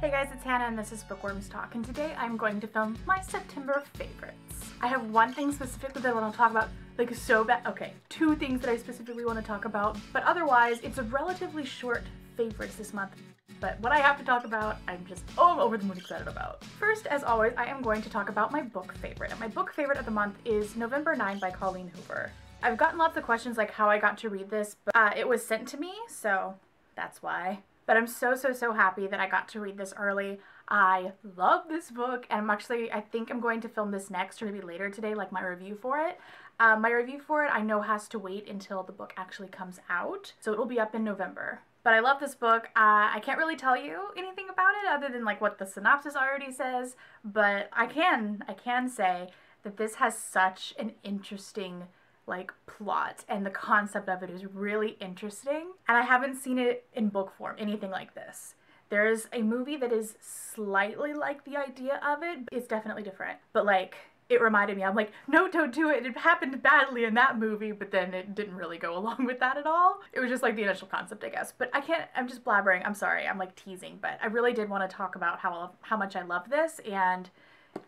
Hey guys, it's Hannah and this is Bookworms Talk, and today I'm going to film my September favorites. I have one thing specifically that I want to talk about, like so bad. Okay, two things that I specifically want to talk about, but otherwise, it's a relatively short favorites this month. But what I have to talk about, I'm just I'm over the moon excited about. First, as always, I am going to talk about my book favorite. And my book favorite of the month is November 9 by Colleen Hoover. I've gotten lots of questions like how I got to read this, but uh, it was sent to me, so that's why. But I'm so, so, so happy that I got to read this early. I love this book, and I'm actually, I think I'm going to film this next or maybe later today, like my review for it. Um, my review for it I know has to wait until the book actually comes out, so it will be up in November. But I love this book. Uh, I can't really tell you anything about it other than like what the synopsis already says, but I can, I can say that this has such an interesting like plot and the concept of it is really interesting. And I haven't seen it in book form, anything like this. There's a movie that is slightly like the idea of it. It's definitely different. But like it reminded me, I'm like, no, don't do it. It happened badly in that movie, but then it didn't really go along with that at all. It was just like the initial concept, I guess. But I can't, I'm just blabbering. I'm sorry. I'm like teasing, but I really did want to talk about how, how much I love this and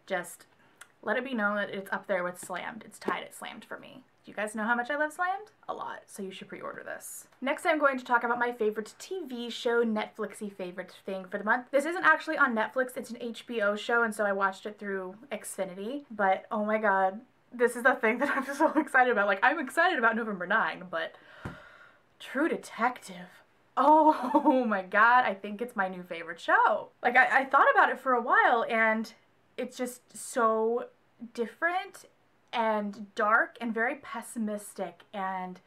just let it be known that it's up there with Slammed. It's tied at Slammed for me. Do you guys know how much I love Slammed? A lot, so you should pre-order this. Next I'm going to talk about my favorite TV show, Netflixy favorite thing for the month. This isn't actually on Netflix, it's an HBO show, and so I watched it through Xfinity, but oh my god, this is the thing that I'm so excited about. Like, I'm excited about November 9, but True Detective. Oh my god, I think it's my new favorite show. Like, I, I thought about it for a while, and it's just so different and dark and very pessimistic and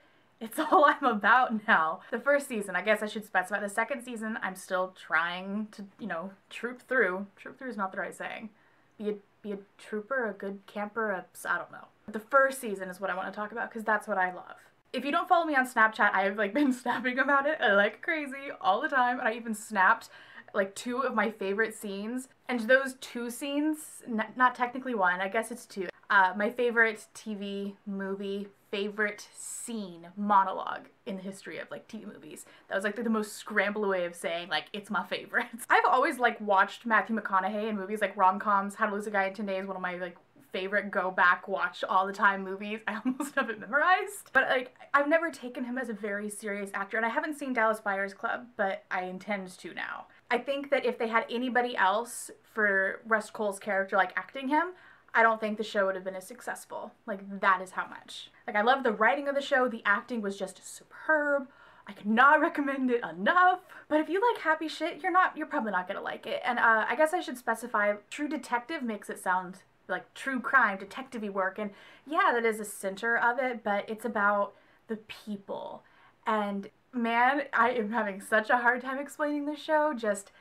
it's all I'm about now. The first season, I guess I should specify. The second season, I'm still trying to, you know, troop through. Troop through is not the right saying. Be a, be a trooper, a good camper, a, I don't know. The first season is what I want to talk about because that's what I love. If you don't follow me on Snapchat, I've like been snapping about it uh, like crazy all the time and I even snapped like two of my favorite scenes. And those two scenes, not technically one, I guess it's two. Uh, my favorite TV movie, favorite scene, monologue in the history of like TV movies. That was like the, the most scrambled way of saying like it's my favorite. I've always like watched Matthew McConaughey in movies like rom-coms. How to Lose a Guy in 10 Days, is one of my like favorite go back watch all the time movies. I almost have it memorized. But like I've never taken him as a very serious actor and I haven't seen Dallas Buyers Club, but I intend to now. I think that if they had anybody else for Rust Cohle's character like acting him, I don't think the show would have been as successful. Like that is how much. Like I love the writing of the show. The acting was just superb. I cannot recommend it enough. But if you like happy shit, you're not you're probably not gonna like it. And uh, I guess I should specify True Detective makes it sound like true crime, detective work. And yeah, that is a center of it, but it's about the people. And man, I am having such a hard time explaining the show. Just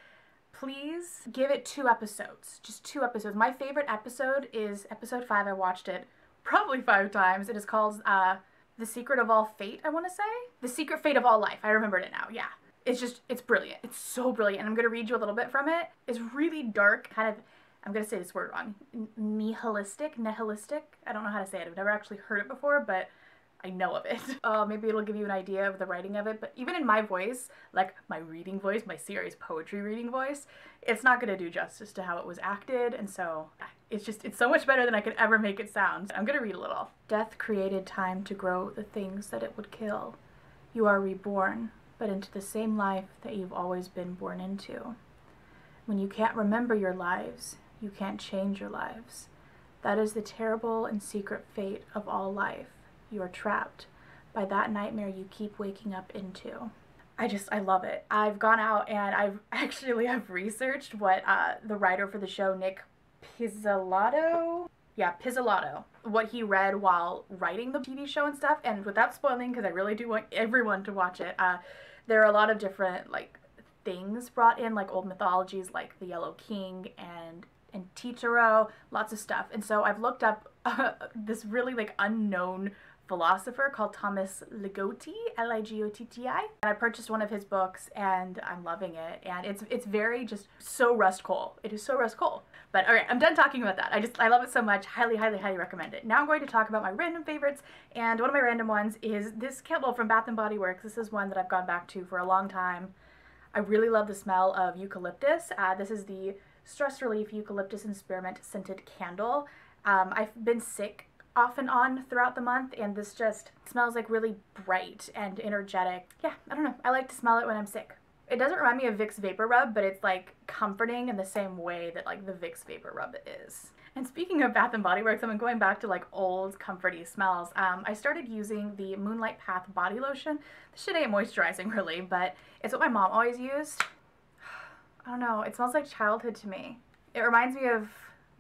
please give it two episodes. Just two episodes. My favorite episode is episode five. I watched it probably five times. It is called uh, The Secret of All Fate, I want to say. The Secret Fate of All Life. I remembered it now. Yeah. It's just, it's brilliant. It's so brilliant. And I'm going to read you a little bit from it. It's really dark, kind of, I'm going to say this word wrong. Nihilistic? Nihilistic? I don't know how to say it. I've never actually heard it before, but I know of it. Uh, maybe it'll give you an idea of the writing of it, but even in my voice, like my reading voice, my serious poetry reading voice, it's not gonna do justice to how it was acted, and so it's just, it's so much better than I could ever make it sound. I'm gonna read a little. Death created time to grow the things that it would kill. You are reborn, but into the same life that you've always been born into. When you can't remember your lives, you can't change your lives. That is the terrible and secret fate of all life you are trapped by that nightmare you keep waking up into. I just, I love it. I've gone out and I've actually I've researched what uh, the writer for the show, Nick Pizzolatto, yeah, Pizzolatto, what he read while writing the TV show and stuff. And without spoiling, because I really do want everyone to watch it, uh, there are a lot of different like things brought in, like old mythologies, like the Yellow King and and Titaro, lots of stuff. And so I've looked up uh, this really like unknown philosopher called Thomas Ligotti, L-I-G-O-T-T-I. And I purchased one of his books and I'm loving it. And it's it's very just so Rust Cohle. It is so Rust Cohle. But all right, I'm done talking about that. I just, I love it so much. Highly, highly, highly recommend it. Now I'm going to talk about my random favorites. And one of my random ones is this candle from Bath & Body Works. This is one that I've gone back to for a long time. I really love the smell of eucalyptus. Uh, this is the Stress Relief Eucalyptus and Spearmint Scented Candle. Um, I've been sick off and on throughout the month and this just smells like really bright and energetic. Yeah, I don't know. I like to smell it when I'm sick. It doesn't remind me of Vicks VapoRub, but it's like comforting in the same way that like the Vicks VapoRub is. And speaking of Bath and Body Works, I'm going back to like old comforty smells. Um, I started using the Moonlight Path body lotion. This shit ain't moisturizing really, but it's what my mom always used. I don't know, it smells like childhood to me. It reminds me of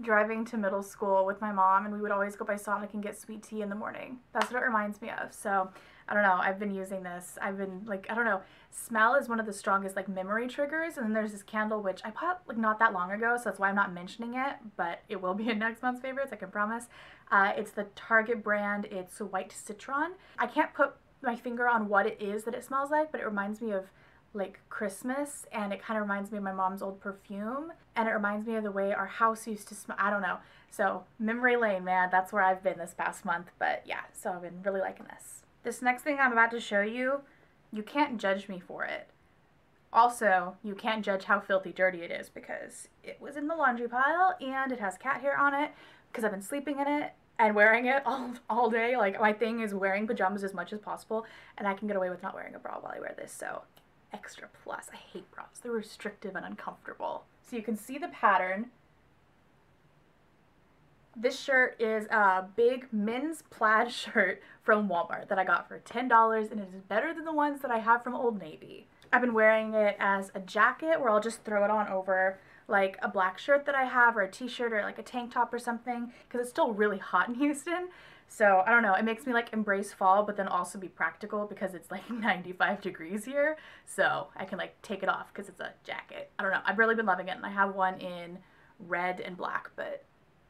driving to middle school with my mom and we would always go by Sonic and get sweet tea in the morning. That's what it reminds me of. So I don't know, I've been using this. I've been like, I don't know, smell is one of the strongest like memory triggers. And then there's this candle, which I bought like not that long ago. So that's why I'm not mentioning it, but it will be in next month's favorites, I can promise. Uh, it's the Target brand. It's White Citron. I can't put my finger on what it is that it smells like, but it reminds me of like Christmas and it kind of reminds me of my mom's old perfume and it reminds me of the way our house used to smell. I don't know. So memory lane, man, that's where I've been this past month. But yeah, so I've been really liking this. This next thing I'm about to show you, you can't judge me for it. Also, you can't judge how filthy dirty it is because it was in the laundry pile and it has cat hair on it because I've been sleeping in it and wearing it all, all day. Like my thing is wearing pajamas as much as possible and I can get away with not wearing a bra while I wear this. So extra plus. I hate bras. They're restrictive and uncomfortable. So you can see the pattern. This shirt is a big men's plaid shirt from Walmart that I got for $10 and it is better than the ones that I have from Old Navy. I've been wearing it as a jacket where I'll just throw it on over like a black shirt that I have or a t-shirt or like a tank top or something because it's still really hot in Houston. So I don't know, it makes me like embrace fall but then also be practical because it's like 95 degrees here. So I can like take it off because it's a jacket. I don't know, I've really been loving it and I have one in red and black but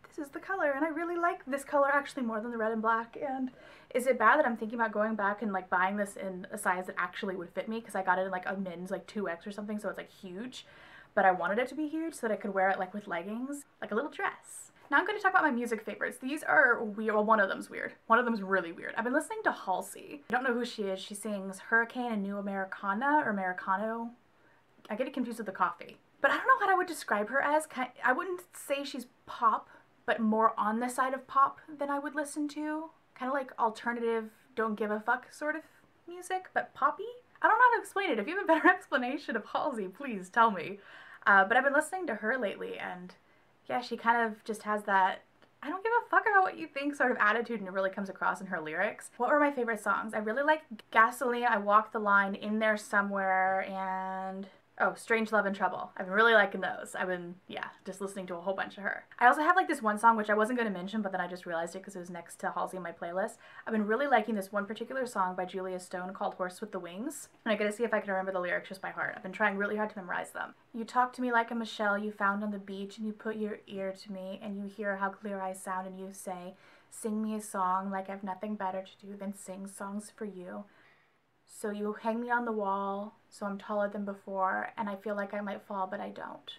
this is the color and I really like this color actually more than the red and black and is it bad that I'm thinking about going back and like buying this in a size that actually would fit me because I got it in like a men's like 2x or something so it's like huge but I wanted it to be huge so that I could wear it like with leggings like a little dress. Now I'm going to talk about my music favorites. These are weird. Well, one of them's weird. One of them's really weird. I've been listening to Halsey. I don't know who she is. She sings Hurricane and New Americana or Americano. I get it confused with the coffee. But I don't know what I would describe her as. I wouldn't say she's pop but more on the side of pop than I would listen to. Kind of like alternative, don't give a fuck sort of music, but poppy? I don't know how to explain it. If you have a better explanation of Halsey, please tell me. Uh, but I've been listening to her lately, and yeah, she kind of just has that I don't give a fuck about what you think sort of attitude, and it really comes across in her lyrics. What were my favorite songs? I really like Gasoline, I Walk the Line, In There Somewhere, and Oh, Strange Love and Trouble. I've been really liking those. I've been, yeah, just listening to a whole bunch of her. I also have like this one song which I wasn't going to mention, but then I just realized it because it was next to Halsey in my playlist. I've been really liking this one particular song by Julia Stone called Horse with the Wings. And I gotta see if I can remember the lyrics just by heart. I've been trying really hard to memorize them. You talk to me like a Michelle you found on the beach, and you put your ear to me, and you hear how clear I sound, and you say, Sing me a song like I've nothing better to do than sing songs for you. So you hang me on the wall, so I'm taller than before, and I feel like I might fall, but I don't.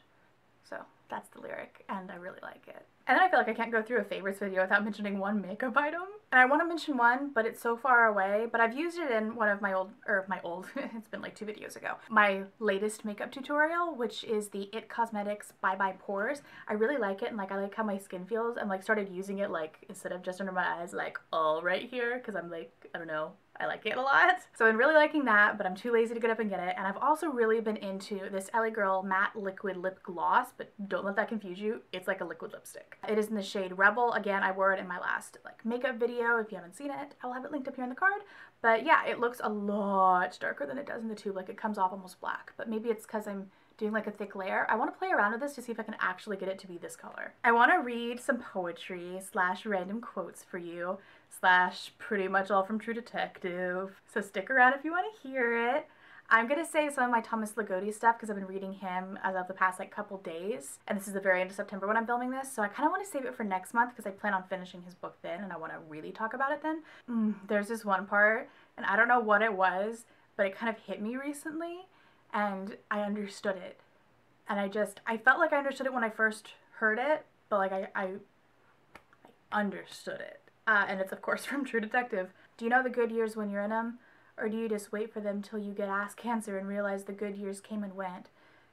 So that's the lyric, and I really like it. And then I feel like I can't go through a favorites video without mentioning one makeup item. And I want to mention one, but it's so far away, but I've used it in one of my old, or my old, it's been like two videos ago, my latest makeup tutorial, which is the IT Cosmetics Bye Bye Pores. I really like it, and like I like how my skin feels, and like started using it like, instead of just under my eyes, like all right here, because I'm like, I don't know, I like it a lot. So I'm really liking that, but I'm too lazy to get up and get it. And I've also really been into this LA Girl Matte Liquid Lip Gloss, but don't let that confuse you. It's like a liquid lipstick. It is in the shade Rebel. Again, I wore it in my last like makeup video. If you haven't seen it, I'll have it linked up here in the card. But yeah, it looks a lot darker than it does in the tube. Like it comes off almost black, but maybe it's because I'm doing like a thick layer. I want to play around with this to see if I can actually get it to be this color. I want to read some poetry slash random quotes for you slash pretty much all from True Detective. So stick around if you want to hear it. I'm to say some of my Thomas Ligotti stuff because I've been reading him as of the past like couple days. And this is the very end of September when I'm filming this. So I kind of want to save it for next month because I plan on finishing his book then and I want to really talk about it then. Mm, there's this one part and I don't know what it was, but it kind of hit me recently and I understood it. And I just, I felt like I understood it when I first heard it, but like I, I, I understood it. Uh, and it's of course from True Detective. Do you know the good years when you're in them Or do you just wait for them till you get ass cancer and realize the good years came and went?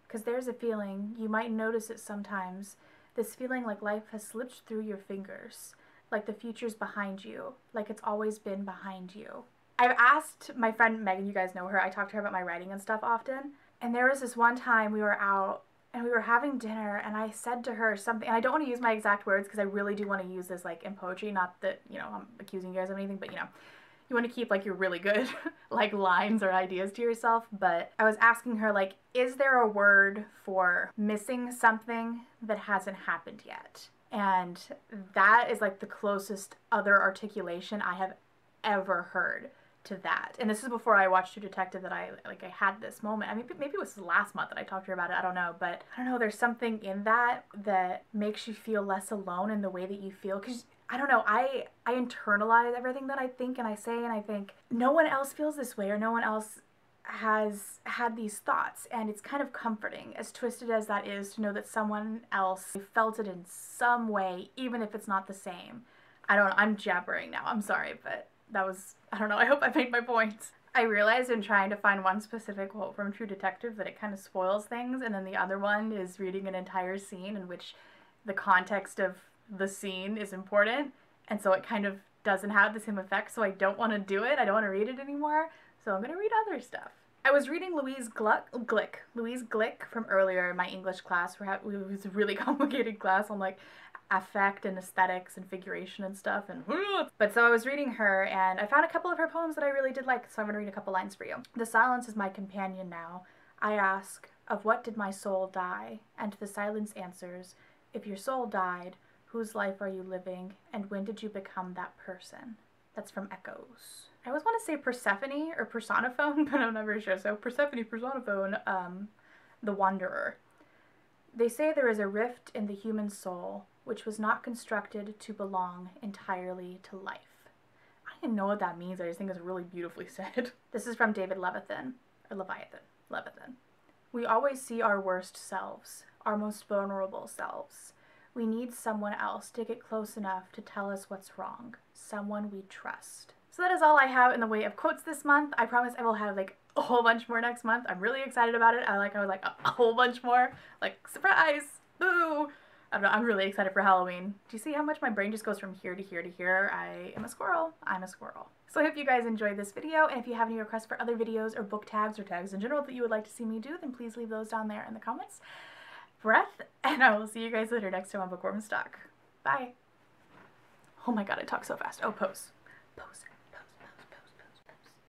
Because there's a feeling, you might notice it sometimes, this feeling like life has slipped through your fingers, like the future's behind you, like it's always been behind you. I've asked my friend Megan, you guys know her, I talk to her about my writing and stuff often. And there was this one time we were out and we were having dinner and I said to her something and I don't want to use my exact words because I really do want to use this like in poetry not that you know I'm accusing you guys of anything but you know you want to keep like your really good like lines or ideas to yourself. But I was asking her like is there a word for missing something that hasn't happened yet? And that is like the closest other articulation I have ever heard to that. And this is before I watched True Detective that I like I had this moment. I mean maybe it was last month that I talked to her about it. I don't know, but I don't know, there's something in that that makes you feel less alone in the way that you feel cuz I don't know, I I internalize everything that I think and I say and I think no one else feels this way or no one else has had these thoughts and it's kind of comforting as twisted as that is to know that someone else felt it in some way even if it's not the same. I don't I'm jabbering now. I'm sorry, but that was, I don't know, I hope I made my point. I realized in trying to find one specific quote from True Detective that it kind of spoils things, and then the other one is reading an entire scene in which the context of the scene is important, and so it kind of doesn't have the same effect, so I don't want to do it. I don't want to read it anymore, so I'm going to read other stuff. I was reading Louise Gluck, Glick, Louise Glick from earlier in my English class. Where it was a really complicated class I'm like affect and aesthetics and figuration and stuff and but so I was reading her and I found a couple of her poems that I really did like so I'm going to read a couple lines for you. The silence is my companion now. I ask, of what did my soul die? And the silence answers, if your soul died, whose life are you living and when did you become that person? That's from Echoes. I always want to say Persephone or Personiphone, but I'm never sure. So Persephone, Personiphone, um, the Wanderer. They say there is a rift in the human soul which was not constructed to belong entirely to life. I didn't know what that means. I just think it's really beautifully said. This is from David Levithan, or Leviathan, Levithan. We always see our worst selves, our most vulnerable selves. We need someone else to get close enough to tell us what's wrong, someone we trust. So that is all I have in the way of quotes this month. I promise I will have like a whole bunch more next month. I'm really excited about it. I like I was like a, a whole bunch more. Like surprise! Boo! I'm, I'm really excited for Halloween. Do you see how much my brain just goes from here to here to here? I am a squirrel. I'm a squirrel. So I hope you guys enjoyed this video, and if you have any requests for other videos or book tags or tags in general that you would like to see me do, then please leave those down there in the comments. Breath, and I will see you guys later next time on Bookworms Talk. Bye. Oh my god, I talk so fast. Oh, pose. Pose.